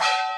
you